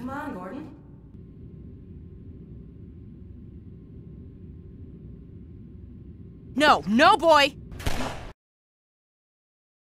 Come on, Gordon. No, no, boy!